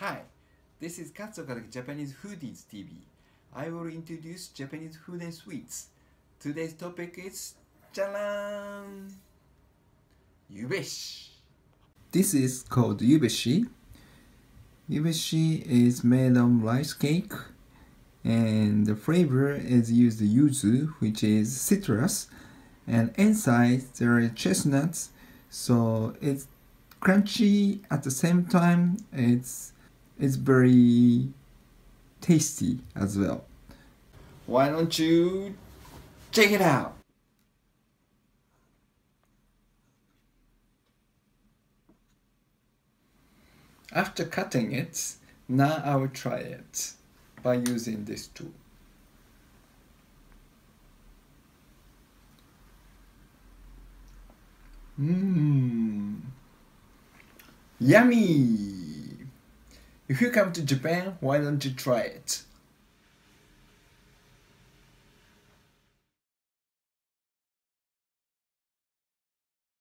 Hi, this is Katz Okazaki Japanese Foodies TV. I will introduce Japanese food and sweets. Today's topic is Jalan Yubeshi. This is called yubeshi. Yubeshi is made of rice cake and the flavor is used yuzu which is citrus and inside there are chestnuts so it's crunchy at the same time it's it's very tasty as well why don't you check it out after cutting it now I will try it by using this tool Mmm. Yummy! If you come to Japan, why don't you try it?